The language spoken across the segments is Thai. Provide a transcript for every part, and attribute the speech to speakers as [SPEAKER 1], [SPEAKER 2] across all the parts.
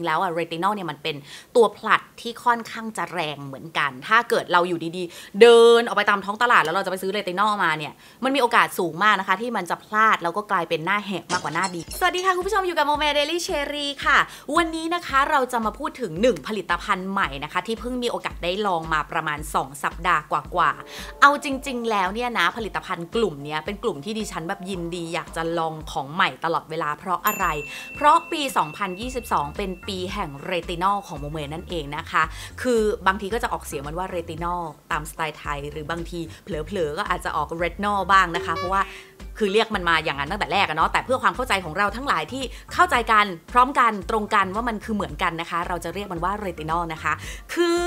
[SPEAKER 1] จริง ๆ แล้วอะ retinol เนี่ยมันเป็นตัวผลัดที่ค่อนข้างจะแรงเหมือนกัน ถ้าเกิดเราอยู่ดีๆ เดินออกไปตามท้องตลาดแล้วเราจะไปซื้อ retinol มาเนี่ยมันมีโอกาสสูงมากนะคะ ที่มันจะพลาดแล้วก็กลายเป็นหน้าแหกมากกว่าหน้าดี สวัสดีค่ะ คุณผู้ชมอยู่กับโมเม DAIYCHERIE ค่ะ วันนี้นะคะเราจะมาพูดถึง 1 ผลิตภัณฑ์ใหม่นะคะ ที่เพิ่งมีโอกาสได้ลองมาประมาณ 2 สัปดาห์กว่าๆเอาจริง ๆ แล้วเนี่ยนะผลิตภัณฑ์กลุ่มนี้เป็นกลุ่มที่ดิฉันแบบยินดี อยากจะลองของใหม่ตลอดเวลาเพราะอะไร เพราะปี 2022 เป็นปีแห่ง retinol ของโมเมนั่นเองนะคะ คือบางทีก็จะออกเสียงมันว่า retinol ตามสไตล์ไทย หรือบางทีเผลอๆก็อาจจะออก retinol บ้างนะคะ เพราะว่าคือเรียกมันมาอย่างนั้นตั้งแต่แรกอะเนาะแต่เพื่อความเข้าใจของเราทั้งหลายที่เข้าใจกันพร้อมกันตรงกันว่ามันคือเหมือนกันนะคะ เราจะเรียกมันว่า retinol นะคะ คือ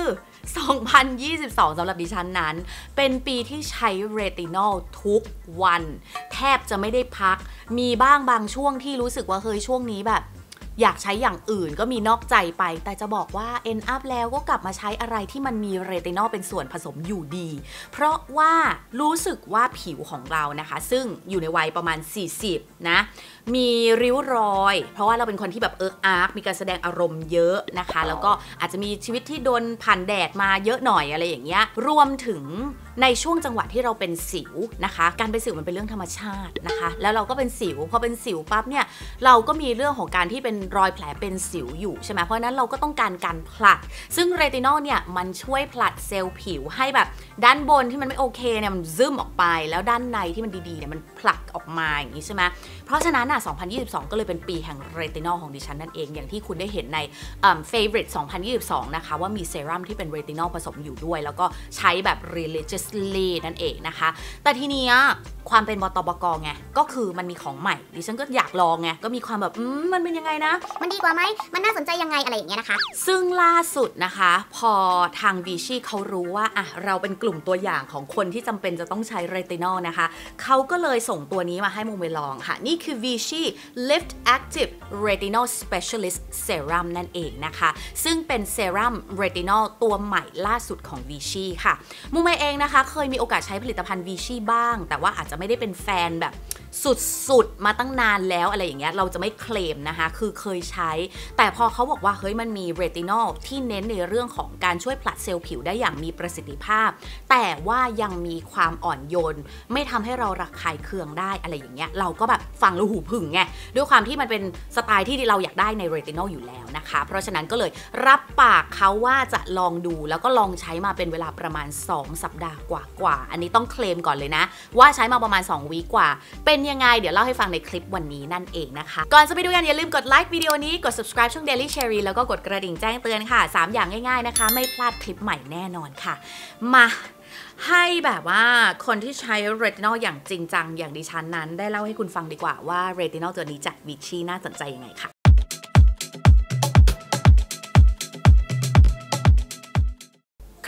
[SPEAKER 1] 2022สำหรับดิฉันนั้น เป็นปีที่ใช้ retinol ทุกวัน แทบจะไม่ได้พัก มีบ้างบางช่วงที่รู้สึกว่าเฮ้ยช่วงนี้แบบ อยากใช้อย่างอื่นก็มีนอกใจไป แต่จะบอกว่า end up แล้วก็กลับมาใช้อะไรที่มันมี retinol เป็นส่วนผสมอยู่ดี เพราะว่ารู้สึกว่าผิวของเรานะคะ ซึ่งอยู่ในวัยประมาณ 40 นะมีริ้วรอย เพราะว่าเราเป็นคนที่แบบเอิร์กอาร์กมีการแสดงอารมณ์เยอะนะคะ แล้วก็อาจจะมีชีวิตที่โดนผ่านแดดมาเยอะหน่อยอะไรอย่างเงี้ยรวมถึงในช่วงจังหวะที่เราเป็นสิวนะคะ การเป็นสิวมันเป็นเรื่องธรรมชาตินะคะ แล้วเราก็เป็นสิวพอเป็นสิวปั๊บเนี่ยเราก็มีเรื่องของการที่เป็นรอยแผลเป็นสิวอยู่ใช่ไหมเพราะฉะนั้นเราก็ต้องการการผลัด ซึ่ง retinol เนี่ยมันช่วยผลัดเซลล์ผิวให้แบบด้านบนที่มันไม่โอเคเนี่ยมันซึมออกไป แล้วด้านในที่มันดีๆเนี่ยมันผลักออกมาอย่างนี้ใช่ไหมเพราะฉะนั้นอะ 2022 ก็เลยเป็นปีแห่ง retinol ของดิฉันนั่นเอง อย่างที่คุณได้เห็นในเอ่อ favorite 2022 นะคะ ว่ามีเซรั่มที่เป็นเรตินอลผสมอยู่ด้วย แล้วก็ใช้แบบ religiously นั่นเองนะคะ แต่ทีนี้ความเป็นบตบกไง ก็คือมันมีของใหม่ ดิฉันก็อยากลองไง ก็มีความแบบมมันเป็นยังไงนะ
[SPEAKER 2] มันดีกว่าไหม มันน่าสนใจยังไงอะไรอย่างเงี้ยนะคะ
[SPEAKER 1] ซึ่งล่าสุดนะคะ พอทางวีชี่เขารู้ว่าอะเราเป็นกลุ่มตัวอย่างของคนที่จำเป็นจะต้องใช้เรตินอลนะคะ เขาก็เลยส่งตัวนี้มาให้โมเมลองค่ะนี่ี่คือ Vichy Liftactiv Retinol Specialist Serum นั่นเองนะคะ ซึ่งเป็นเซรั่ม retinol ตัวใหม่ล่าสุดของ Vichy ค่ะโมเมเองนะคะ เคยมีโอกาสใช้ผลิตภัณฑ์ Vichy บ้าง แต่ว่าอาจจะไม่ได้เป็นแฟนแบบ สุดๆ มาตั้งนานแล้วอะไรอย่างเงี้ยเราจะไม่เคลมนะคะ คือเคยใช้ แต่พอเขาบอกว่าเฮ้ยมันมี retinol ที่เน้นในเรื่องของการช่วยผลัดเซลล์ผิวได้อย่างมีประสิทธิภาพ แต่ว่ายังมีความอ่อนโยน ไม่ทำให้เราระคายเคืองได้อะไรอย่างเงี้ยเราก็แบบฟังแล้วหูผึ่งไงด้วยความที่มันเป็นสไตล์ที่เราอยากได้ในเรตินอลอยู่แล้วนะคะ เพราะฉะนั้นก็เลยรับปากเขาว่าจะลองดูแล้วก็ลองใช้มาเป็นเวลาประมาณ 2 สัปดาห์กว่าๆอันนี้ต้องเคลมก่อนเลยนะ ว่าใช้มาประมาณ 2 วีกว่า เป็นยังไง เดี๋ยวเล่าให้ฟังในคลิปวันนี้นั่นเองนะคะ ก่อนจะไปดูกันอย่าลืมกดไลค์วิดีโอนี้ กด subscribe ช่อง Daily Cherry แล้วก็กดกระดิ่งแจ้งเตือนค่ะ 3 อย่างง่ายๆนะคะ ไม่พลาดคลิปใหม่แน่นอนค่ะ มาให้แบบว่าคนที่ใช้เรตินอลอย่างจริงจังอย่างดิฉันนั้น ได้เล่าให้คุณฟังดีกว่าว่าเรตินอลตัวนี้จากวิชีน่าสนใจยังไงค่ะ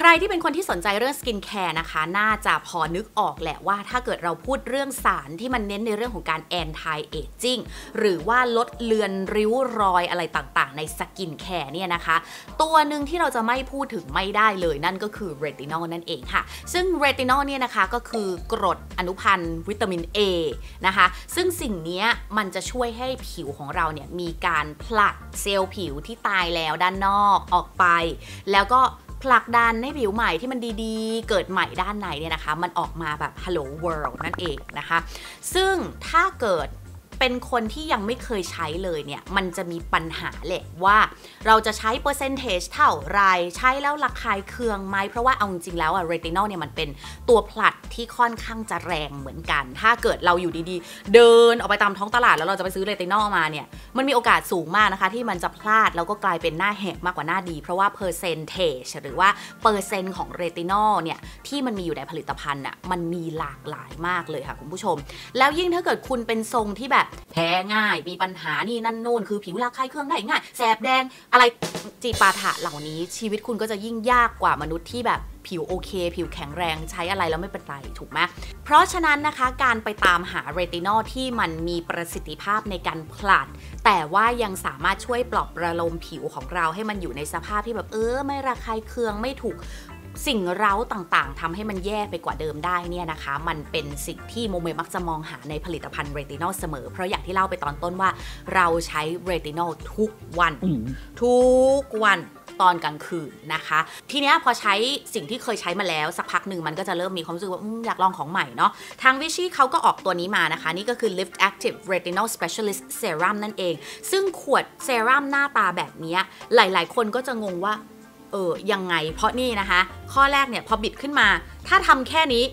[SPEAKER 1] ใครที่เป็นคนที่สนใจเรื่องสกินแคร์นะคะ น่าจะพอนึกออกแหละว่าถ้าเกิดเราพูดเรื่องสารที่มันเน้นในเรื่องของการ anti aging หรือว่าลดเลือนริ้วรอยอะไรต่างๆ ในสกินแคร์เนี่ยนะคะ ตัวหนึ่งที่เราจะไม่พูดถึงไม่ได้เลยนั่นก็คือเรตินอลนั่นเองค่ะ ซึ่งเรตินอลเนี่ยนะคะก็คือกรดอนุพันธ์วิตามิน A นะคะ ซึ่งสิ่งนี้มันจะช่วยให้ผิวของเราเนี่ยมีการผลัดเซลล์ผิวที่ตายแล้วด้านนอกออกไป แล้วก็ ผลักดันให้ผิวใหม่ที่มันดีๆ เกิดใหม่ด้านในเนี่ยนะคะ มันออกมาแบบ hello world นั่นเองนะคะ ซึ่งถ้าเกิด เป็นคนที่ยังไม่เคยใช้เลยเนี่ย มันจะมีปัญหาแหละว่าเราจะใช้ percentage เท่าไรใช้แล้วระคายเคืองไหมเพราะว่าเอาจริงๆแล้วอะเรตินอลเนี่ยมันเป็นตัวผลัดที่ค่อนข้างจะแรงเหมือนกัน ถ้าเกิดเราอยู่ดีๆ เดินออกไปตามท้องตลาดแล้วเราจะไปซื้อเรตินอลมาเนี่ยมันมีโอกาสสูงมากนะคะ ที่มันจะพลาดแล้วก็กลายเป็นหน้าแหกมากกว่าหน้าดี เพราะว่า percentage หรือว่าเปอร์เซนต์ของเรตินอลเนี่ยที่มันมีอยู่ในผลิตภัณฑ์อะมันมีหลากหลายมากเลยค่ะคุณผู้ชม แล้วยิ่งถ้าเกิดคุณเป็นทรงที่แบบแพ้ง่าย มีปัญหานี่นั่นนู่น คือผิวระคายเคืองได้ง่าย แสบแดงอะไรจีปาถะเหล่านี้ ชีวิตคุณก็จะยิ่งยากกว่ามนุษย์ที่แบบผิวโอเค ผิวแข็งแรงใช้อะไรแล้วไม่เป็นไร ถูกไหมเพราะฉะนั้นนะคะการไปตามหาเรตินอลที่มันมีประสิทธิภาพในการผลัด แต่ว่ายังสามารถช่วยปลอบประโลมผิวของเราให้มันอยู่ในสภาพที่แบบเออ ไม่ระคายเคืองไม่ถูก สิ่งเร้าต่างๆทำให้มันแย่ไปกว่าเดิมได้เนี่ยนะคะ มันเป็นสิ่งที่โมเมมักจะมองหาในผลิตภัณฑ์เรตินอลเสมอ เพราะอย่างที่เล่าไปตอนต้นว่า เราใช้เรตินอลทุกวัน ทุกวันตอนกลางคืนนะคะ ทีนี้พอใช้สิ่งที่เคยใช้มาแล้วสักพักหนึ่งมันก็จะเริ่มมีความรู้สึกว่าออยากลองของใหม่เนาะทางวิชี่เขาก็ออกตัวนี้มานะคะ นี่ก็คือ Lift Active Retinol Specialist Serum นั่นเอง ซึ่งขวดเซรั่มหน้าตาแบบนี้หลายๆ คนก็จะงงว่า ออยังไง เพราะนี่นะคะ ข้อแรกเนี่ยพอบิดขึ้นมา ถ้าทำแค่นี้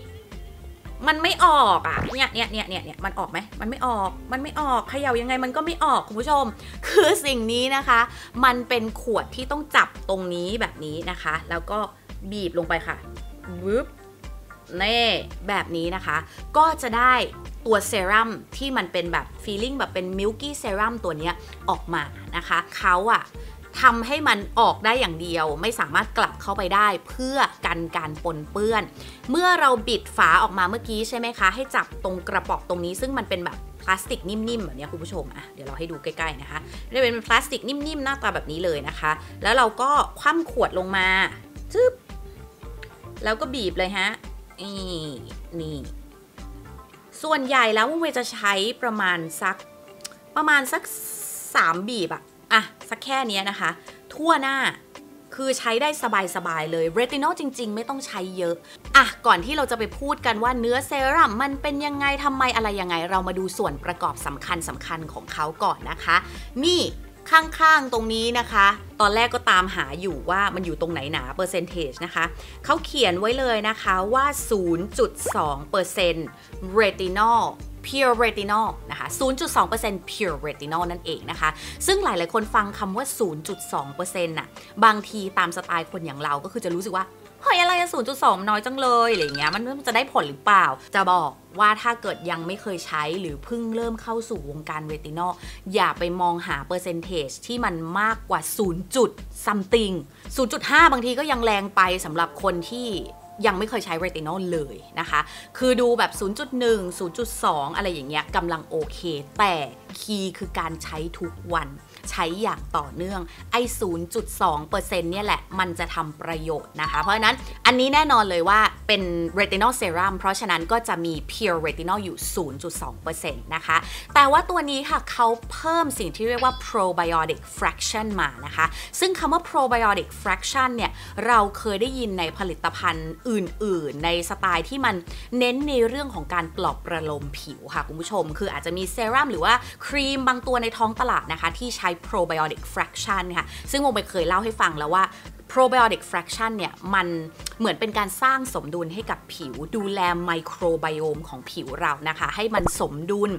[SPEAKER 1] มันไม่ออกอะเนี่ยเนี่ยเนี่ยเนี่ยเนี่ยมันออกไหมมันไม่ออก มันไม่ออกเขย่ายังไงมันก็ไม่ออกคุณผู้ชม คือสิ่งนี้นะคะ มันเป็นขวดที่ต้องจับตรงนี้แบบนี้นะคะ แล้วก็บีบลงไปค่ะวึบเน่แบบนี้นะคะ ก็จะได้ตัวเซรั่มที่มันเป็นแบบฟีลิ่งแบบเป็นมิลกี้เซรั่มตัวนี้ออกมานะคะเขาอะ ทำให้มันออกได้อย่างเดียว ไม่สามารถกลับเข้าไปได้เพื่อกันการปนเปื้อน เมื่อเราบิดฝาออกมาเมื่อกี้ใช่ไหมคะ ให้จับตรงกระป๋องตรงนี้ซึ่งมันเป็นแบบพลาสติกนิ่มๆแบบนี้คุณผู้ชมอะเดี๋ยวเราให้ดูใกล้ๆนะคะจะเป็นพลาสติกนิ่มๆหน้าตาแบบนี้เลยนะคะ แล้วเราก็คว่ำขวดลงมาจึ๊บแล้วก็บีบเลยฮะนี่นี่ส่วนใหญ่แล้วเวจะใช้ประมาณสักประมาณสัก 3 บีบอะ อะสักแค่นี้นะคะ ทั่วหน้าคือใช้ได้สบายๆเลย เรตินอลจริง ๆ ไม่ต้องใช้เยอะ อะ ก่อนที่เราจะไปพูดกันว่าเนื้อเซรั่มมันเป็นยังไงทำไมอะไรยังไง เรามาดูส่วนประกอบสำคัญสำคัญของเขาก่อนนะคะ นี่ข้างๆ ตรงนี้นะคะ ตอนแรกก็ตามหาอยู่ว่ามันอยู่ตรงไหนหนาเปอร์เซนเทจนะคะ เขาเขียนไว้เลยนะคะว่า 0.2% retinol pure retinol นะคะ 0.2% pure retinol นั่นเองนะคะ ซึ่งหลายๆ คนฟังคำว่า 0.2%น่ะ บางทีตามสไตล์คนอย่างเราก็คือจะรู้สึกว่า เฮ้ยอะไรอะ0.2 น้อยจังเลยอะไรเงี้ยมันมันจะได้ผลหรือเปล่า จะบอกว่าถ้าเกิดยังไม่เคยใช้หรือเพิ่งเริ่มเข้าสู่วงการเรตินอลอย่าไปมองหาเปอร์เซนเทจที่มันมากกว่า 0. จุด something 0.5 บางทีก็ยังแรงไปสำหรับคนที่ ยังไม่เคยใช้เรตินอลเลยนะคะ คือดูแบบ 0.1 0.2 อะไรอย่างเงี้ยกำลังโอเค แต่คีย์คือการใช้ทุกวัน ใช้อย่างต่อเนื่อง ไอ้ 0.2%เนี่ยแหละ มันจะทำประโยชน์นะคะ เพราะฉะนั้นอันนี้แน่นอนเลยว่าเป็น retinol serum เพราะฉะนั้นก็จะมี pure retinol อยู่ 0.2%นะคะ แต่ว่าตัวนี้ค่ะเขาเพิ่มสิ่งที่เรียกว่า probiotic fraction มานะคะ ซึ่งคำว่า probiotic fraction เนี่ย เราเคยได้ยินในผลิตภัณฑ์อื่น ๆ ในสไตล์ที่มันเน้นในเรื่องของการปลอบประโลมผิวค่ะ คุณผู้ชม คืออาจจะมีเซรั่มหรือว่าครีมบางตัวในท้องตลาดนะคะ ที่ใช้ probiotic fraction ค่ะ ซึ่งโมไปเคยเล่าให้ฟังแล้วว่า probiotic fraction เนี่ยมันเหมือนเป็นการสร้างสมดุลให้กับผิว ดูแลไมโครไบโอมของผิวเรานะคะ ให้มันสมดุล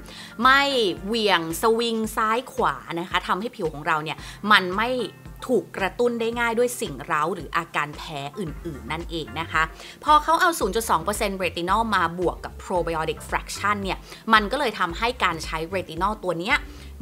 [SPEAKER 1] ไม่เหวี่ยงสวิงซ้ายขวานะคะทำให้ผิวของเราเนี่ยมันไม่ถูกกระตุ้นได้ง่ายด้วยสิ่งเร้าหรืออาการแพ้อื่นๆ นั่นเองนะคะ พอเขาเอา 0.2%เรตินอลมาบวกกับ probiotic fraction เนี่ย มันก็เลยทำให้การใช้เรตินอลตัวเนี้ย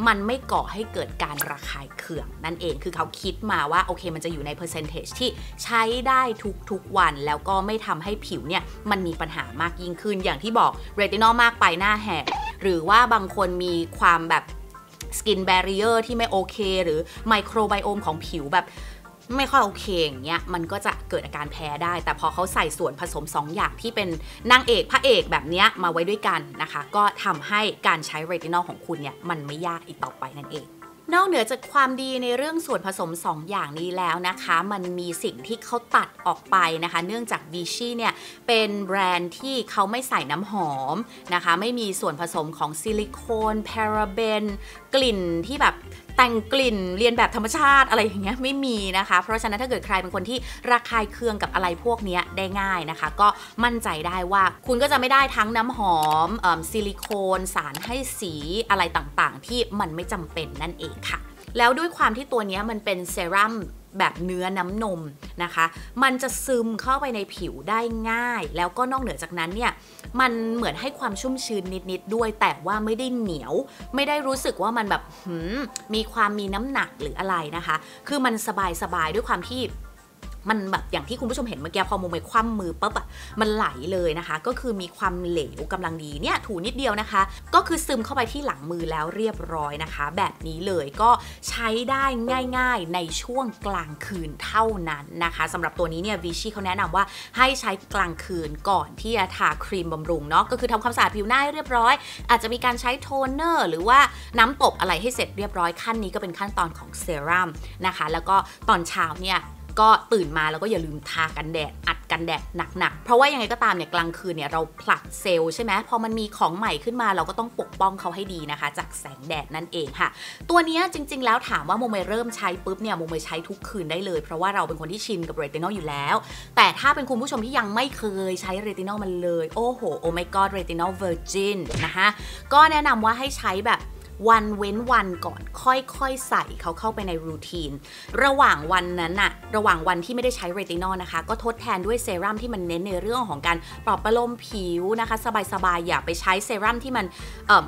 [SPEAKER 1] มันไม่ก่อให้เกิดการระคายเคือง นั่นเองคือเขาคิดมาว่าโอเคมันจะอยู่ใน percentage ที่ใช้ได้ทุกๆวัน แล้วก็ไม่ทำให้ผิวเนี่ยมันมีปัญหามากยิ่งขึ้น อย่างที่บอกเรตินอลมากไปหน้าแหกหรือว่าบางคนมีความแบบสกินแบเรียร์ที่ไม่โอเค หรือไมโครไบโอมของผิวแบบ ไม่ค่อยโอเคอย่างเงี้ยมันก็จะเกิดอาการแพ้ได้ แต่พอเขาใส่ส่วนผสม 2 อย่างที่เป็นนางเอกพระเอกแบบเนี้ยมาไว้ด้วยกันนะคะ ก็ทำให้การใช้เรตินอลของคุณเนี่ยมันไม่ยากอีกต่อไปนั่นเองนอกเหนือจากความดีในเรื่องส่วนผสม 2 อย่างนี้แล้วนะคะ มันมีสิ่งที่เขาตัดออกไปนะคะ เนื่องจากวิชี่เนี่ยเป็นแบรนด์ที่เขาไม่ใส่น้ำหอมนะคะ ไม่มีส่วนผสมของซิลิโคน พาราเบน กลิ่นที่แบบ แต่งกลิ่นเรียนแบบธรรมชาติอะไรอย่างเงี้ยไม่มีนะคะ เพราะฉะนั้นถ้าเกิดใครเป็นคนที่ระคายเคืองกับอะไรพวกนี้ได้ง่ายนะคะ ก็มั่นใจได้ว่าคุณก็จะไม่ได้ทั้งน้ำหอมเอซิลิโคนสารให้สีอะไรต่างๆ ที่มันไม่จำเป็นนั่นเองค่ะ แล้วด้วยความที่ตัวนี้มันเป็นเซรั่ม แบบเนื้อน้ำนมนะคะ มันจะซึมเข้าไปในผิวได้ง่าย แล้วก็นอกเหนือจากนั้นเนี่ยมันเหมือนให้ความชุ่มชื้นนิดๆด้วย แต่ว่าไม่ได้เหนียว ไม่ได้รู้สึกว่ามันแบบมมีความมีน้ำหนักหรืออะไรนะคะ คือมันสบายๆด้วยความที่ มันแบบอย่างที่คุณผู้ชมเห็นเมื่อกี้พอโมเมคว่ำมือปั๊บอะมันไหลเลยนะคะ ก็คือมีความเหลวกำลังดีเนี่ยถูนิดเดียวนะคะ ก็คือซึมเข้าไปที่หลังมือแล้วเรียบร้อยนะคะ แบบนี้เลยก็ใช้ได้ง่าย ๆในช่วงกลางคืนเท่านั้นนะคะสำหรับตัวนี้เนี่ยวิชีเขาแนะนำว่าให้ใช้กลางคืนก่อนที่จะทาครีมบำรุงเนาะก็คือทำความสะอาดผิวหน้าเรียบร้อย อาจจะมีการใช้โทนเนอร์หรือว่าน้ำตบอะไรให้เสร็จเรียบร้อยขั้นนี้ก็เป็นขั้นตอนของเซรั่มนะคะ แล้วก็ตอนเช้าเนี่ย ก็ตื่นมาแล้วก็อย่าลืมทากันแดด อัดกันแดดหนักๆ เพราะว่ายังไงก็ตามเนี่ยกลางคืนเนี่ยเราผลัดเซลล์ใช่ไหมพอมันมีของใหม่ขึ้นมาเราก็ต้องปกป้องเขาให้ดีนะคะ จากแสงแดดนั่นเองค่ะ ตัวนี้จริง ๆ แล้วถามว่าโมเมเริ่มใช้ปุ๊บเนี่ยโมเมใช้ทุกคืนได้เลย เพราะว่าเราเป็นคนที่ชินกับเรตินอลอยู่แล้ว แต่ถ้าเป็นคุณผู้ชมที่ยังไม่เคยใช้เรตินอลมันเลย โอ้โห oh my god เรตินอล virgin นะคะก็แนะนำว่าให้ใช้แบบ วันเว้นวันก่อนค่อยๆ ใส่เขาเข้าไปใน routine ระหว่างวันนั้นอะระหว่างวันที่ไม่ได้ใช้เรตินอลนะคะ ก็ทดแทนด้วยเซรั่มที่มันเน้นในเรื่องของการปลอบประโลมผิวนะคะ สบายๆ อย่าไปใช้เซรั่มที่มัน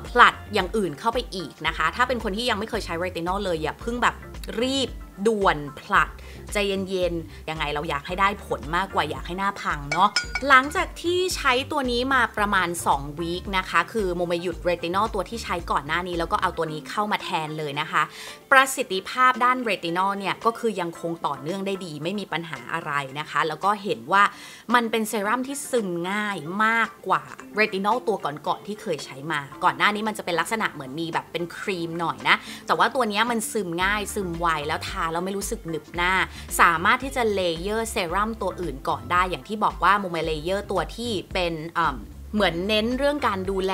[SPEAKER 1] ผลัดอย่างอื่นเข้าไปอีกนะคะ ถ้าเป็นคนที่ยังไม่เคยใช้เรตินอลเลยอย่าเพิ่งแบบรีบ ด่วนผลัดใจเย็นๆ ยังไงเราอยากให้ได้ผลมากกว่าอยากให้หน้าพังเนาะ หลังจากที่ใช้ตัวนี้มาประมาณ2 week นะคะ คือโมเมหยุดเรตินอลตัวที่ใช้ก่อนหน้านี้ แล้วก็เอาตัวนี้เข้ามาแทนเลยนะคะ ประสิทธิภาพด้านเรตินอลเนี่ยก็คือยังคงต่อเนื่องได้ดี ไม่มีปัญหาอะไรนะคะ แล้วก็เห็นว่ามันเป็นเซรั่มที่ซึมง่ายมากกว่าเรตินอลตัวก่อนๆที่เคยใช้มา ก่อนหน้านี้มันจะเป็นลักษณะเหมือนมีแบบเป็นครีมหน่อยนะ แต่ว่าตัวนี้มันซึมง่ายซึมไวแล้วทาแล้วไม่รู้สึกหนึบหน้า สามารถที่จะ layer เซรั่มตัวอื่นก่อนได้ อย่างที่บอกว่าโมเม layer ตัวที่เป็นเหมือนเน้นเรื่องการดูแล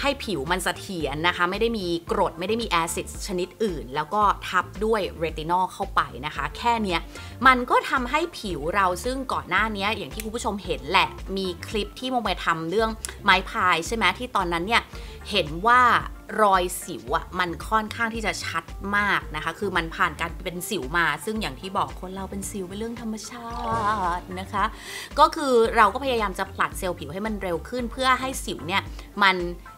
[SPEAKER 1] ให้ผิวมันเสถียรนะคะ ไม่ได้มีกรดไม่ได้มี acid ชนิดอื่น แล้วก็ทับด้วยเรตินอลเข้าไปนะคะ แค่เนี้ยมันก็ทำให้ผิวเราซึ่งก่อนหน้านี้อย่างที่คุณผู้ชมเห็นแหละ มีคลิปที่โมเมทำเรื่องไม้พายใช่ไหมที่ตอนนั้นเนี่ยเห็นว่า รอยสิวอะมันค่อนข้างที่จะชัดมากนะคะ คือมันผ่านการเป็นสิวมา ซึ่งอย่างที่บอกคนเราเป็นสิวเป็นเรื่องธรรมชาตินะคะ ก็คือเราก็พยายามจะผลัดเซลล์ผิวให้มันเร็วขึ้น เพื่อให้สิวเนี่ยมัน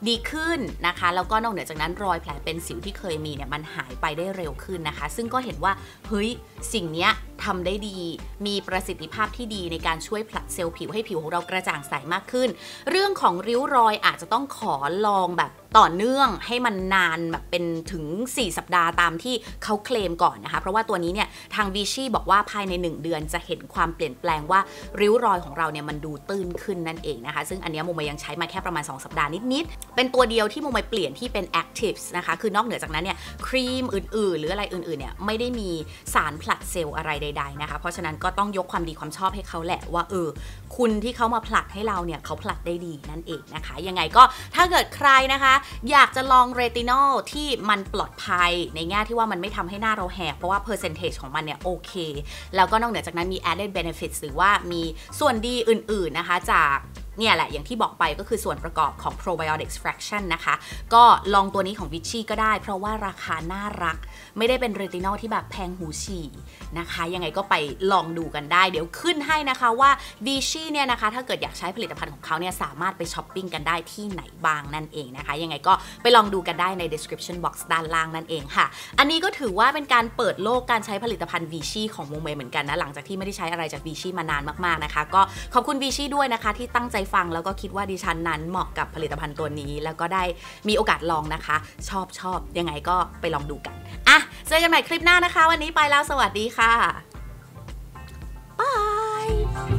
[SPEAKER 1] ดีขึ้นนะคะแล้วก็นอกเหนือจากนั้นรอยแผลเป็นสิวที่เคยมีเนี่ยมันหายไปได้เร็วขึ้นนะคะ ซึ่งก็เห็นว่าเฮ้ยสิ่งเนี้ย ทำได้ดี มีประสิทธิภาพที่ดีในการช่วยผลัดเซลล์ผิวให้ผิวของเรากระจ่างใสมากขึ้น เรื่องของริ้วรอยอาจจะต้องขอลองแบบต่อเนื่องให้มันนานแบบเป็นถึง 4 สัปดาห์ตามที่เขาเคลมก่อนนะคะ เพราะว่าตัวนี้เนี่ยทางวิชี่บอกว่าภายใน 1 เดือนจะเห็นความเปลี่ยนแปลงว่าริ้วรอยของเราเนี่ยมันดูตื้นขึ้นนั่นเองนะคะ ซึ่งอันนี้โมมยังใช้มาแค่ประมาณ 2 สัปดาห์นิด ๆ เป็นตัวเดียวที่โมมเปลี่ยนที่เป็น Actives นะคะ คือนอกเหนือจากนั้นเนี่ยครีมอื่น ๆ หรืออะไรอื่น ๆ เนี่ยไม่ได้มีสารผลัดเซลล์อะไรใดๆนะคะ เพราะฉะนั้นก็ต้องยกความดีความชอบให้เขาแหละว่าเออคุณที่เขามาผลัดให้เราเนี่ยเขาผลัดได้ดีนั่นเองนะคะ ยังไงก็ถ้าเกิดใครนะคะ อยากจะลองเรตินอลที่มันปลอดภัยในแง่ที่ว่ามันไม่ทำให้หน้าเราแหกเพราะว่าเปอร์เซนเทจของมันเนี่ยโอเค แล้วก็นอกเหนือจากนั้นมี added benefits หรือว่ามีส่วนดีอื่นๆนะคะจาก เนี่ยแหละอย่างที่บอกไปก็คือส่วนประกอบของ probiotics fraction นะคะ ก็ลองตัวนี้ของ Vichy ก็ได้ เพราะว่าราคาน่ารัก ไม่ได้เป็นเรตินอลที่แบบแพงหูฉี่นะคะ ยังไงก็ไปลองดูกันได้ เดี๋ยวขึ้นให้นะคะว่า Vichy เนี่ยนะคะ ถ้าเกิดอยากใช้ผลิตภัณฑ์ของเขาเนี่ยสามารถไปช้อปปิ้งกันได้ที่ไหนบ้างนั่นเองนะคะ ยังไงก็ไปลองดูกันได้ใน description box ด้านล่างนั่นเองค่ะ อันนี้ก็ถือว่าเป็นการเปิดโลกการใช้ผลิตภัณฑ์ Vichy ของโมเมเหมือนกันนะหลังจากที่ไม่ได้ใช้อะไรจาก Vichy มานานมากๆนะคะ ก็ขอบคุณ Vichy ด้วยนะคะที่ตั้งใจฟังแล้วก็คิดว่าดิฉันนั้นเหมาะกับผลิตภัณฑ์ตัวนี้ แล้วก็ได้มีโอกาสลองนะคะ ชอบชอบยังไงก็ไปลองดูกันอะเจอกันใหม่คลิปหน้านะคะ วันนี้ไปแล้วสวัสดีค่ะบาย